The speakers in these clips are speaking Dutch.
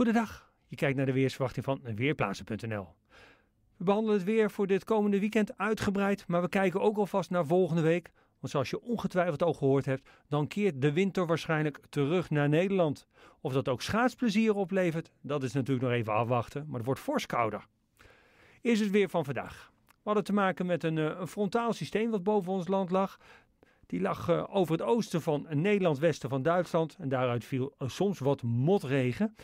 Goedendag, je kijkt naar de weersverwachting van Weerplaatsen.nl. We behandelen het weer voor dit komende weekend uitgebreid, maar we kijken ook alvast naar volgende week. Want zoals je ongetwijfeld al gehoord hebt, dan keert de winter waarschijnlijk terug naar Nederland. Of dat ook schaatsplezier oplevert, dat is natuurlijk nog even afwachten, maar het wordt fors kouder. Eerst het weer van vandaag. We hadden te maken met een, eh, een frontaal systeem wat boven ons land lag. Die lag eh, over het oosten van Nederland, westen van Duitsland. En daaruit viel eh, soms wat motregen.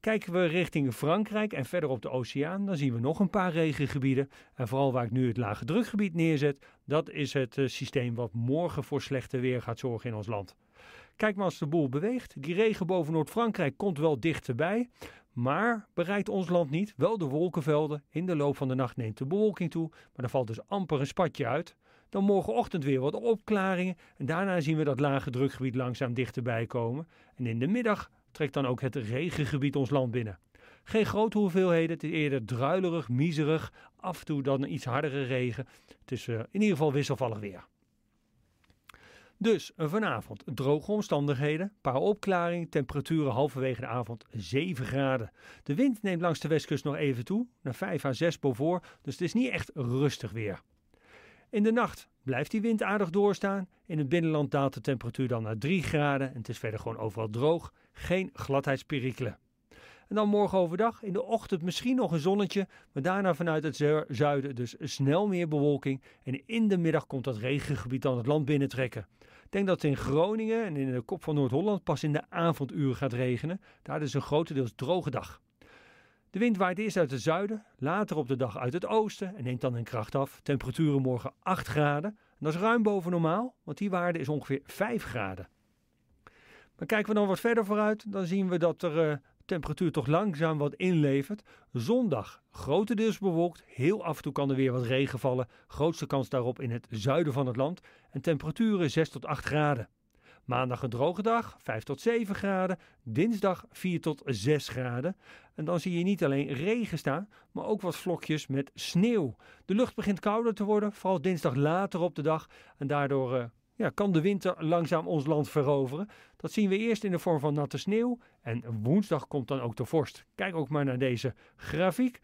Kijken we richting Frankrijk en verder op de oceaan, dan zien we nog een paar regengebieden. En vooral waar ik nu het lage drukgebied neerzet, dat is het eh, systeem wat morgen voor slechte weer gaat zorgen in ons land. Kijk maar als de boel beweegt. Die regen boven Noord-Frankrijk komt wel dichterbij, maar bereikt ons land niet. Wel de wolkenvelden. In de loop van de nacht neemt de bewolking toe, maar er valt dus amper een spatje uit. Dan morgenochtend weer wat opklaringen en daarna zien we dat lage drukgebied langzaam dichterbij komen. En in de middag trekt dan ook het regengebied ons land binnen. Geen grote hoeveelheden, het is eerder druilerig, miserig, af en toe dan iets hardere regen. Het is uh, in ieder geval wisselvallig weer. Dus vanavond droge omstandigheden, paar opklaringen, temperaturen halverwege de avond 7 graden. De wind neemt langs de westkust nog even toe, naar 5 à 6 boven, dus het is niet echt rustig weer. In de nacht blijft die wind aardig doorstaan. In het binnenland daalt de temperatuur dan naar 3 graden en het is verder gewoon overal droog. Geen gladheidsperikelen. En dan morgen overdag, in de ochtend misschien nog een zonnetje, maar daarna vanuit het zuiden dus snel meer bewolking. En in de middag komt dat regengebied dan het land binnentrekken. Ik denk dat het in Groningen en in de kop van Noord-Holland pas in de avonduren gaat regenen. Daar is een grotendeels droge dag. De wind waait eerst uit het zuiden, later op de dag uit het oosten en neemt dan in kracht af. Temperaturen morgen 8 graden. En dat is ruim boven normaal, want die waarde is ongeveer 5 graden. Maar kijken we dan wat verder vooruit, dan zien we dat er uh, temperatuur toch langzaam wat inlevert. Zondag grotendeels bewolkt, heel af en toe kan er weer wat regen vallen. Grootste kans daarop in het zuiden van het land. En temperaturen 6 tot 8 graden. Maandag een droge dag, 5 tot 7 graden. Dinsdag 4 tot 6 graden. En dan zie je niet alleen regen staan, maar ook wat vlokjes met sneeuw. De lucht begint kouder te worden, vooral dinsdag later op de dag. En daardoor uh, ja, kan de winter langzaam ons land veroveren. Dat zien we eerst in de vorm van natte sneeuw. En woensdag komt dan ook de vorst. Kijk ook maar naar deze grafiek.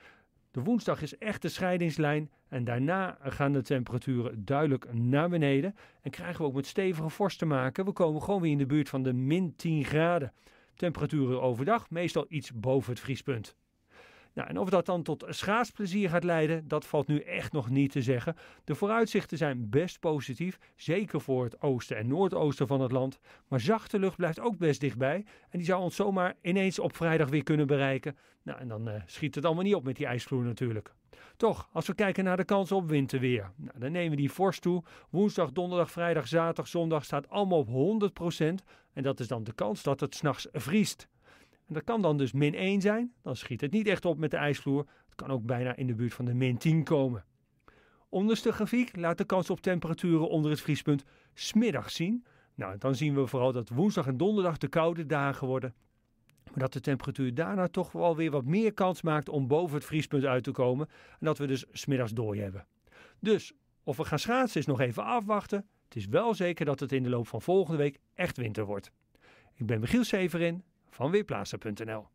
De woensdag is echt de scheidingslijn en daarna gaan de temperaturen duidelijk naar beneden. En krijgen we ook met stevige vorst te maken. We komen gewoon weer in de buurt van de min 10 graden. Temperaturen overdag meestal iets boven het vriespunt. Nou, en of dat dan tot schaatsplezier gaat leiden, dat valt nu echt nog niet te zeggen. De vooruitzichten zijn best positief, zeker voor het oosten en noordoosten van het land. Maar zachte lucht blijft ook best dichtbij en die zou ons zomaar ineens op vrijdag weer kunnen bereiken. Nou, en dan uh, schiet het allemaal niet op met die ijsvloer natuurlijk. Toch, als we kijken naar de kans op winterweer, nou, dan nemen we die fors toe. Woensdag, donderdag, vrijdag, zaterdag, zondag staat allemaal op 100%. En dat is dan de kans dat het s'nachts vriest. En dat kan dan dus min 1 zijn. Dan schiet het niet echt op met de ijsvloer. Het kan ook bijna in de buurt van de min 10 komen. Onderste grafiek laat de kans op temperaturen onder het vriespunt smiddag zien. Nou, dan zien we vooral dat woensdag en donderdag de koude dagen worden. Maar dat de temperatuur daarna toch wel weer wat meer kans maakt om boven het vriespunt uit te komen. En dat we dus smiddags dooi hebben. Dus of we gaan schaatsen is nog even afwachten. Het is wel zeker dat het in de loop van volgende week echt winter wordt. Ik ben Michiel Severin van Weerplaatsen.nl